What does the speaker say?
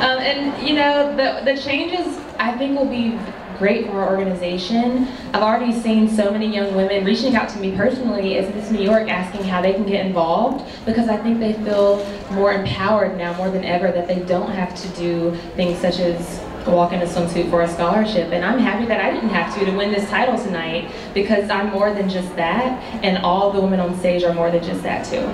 Um, and you know, the, the changes I think will be great for our organization. I've already seen so many young women reaching out to me personally as Miss New York asking how they can get involved because I think they feel more empowered now more than ever that they don't have to do things such as walk in a swimsuit for a scholarship and I'm happy that I didn't have to to win this title tonight because I'm more than just that and all the women on stage are more than just that too.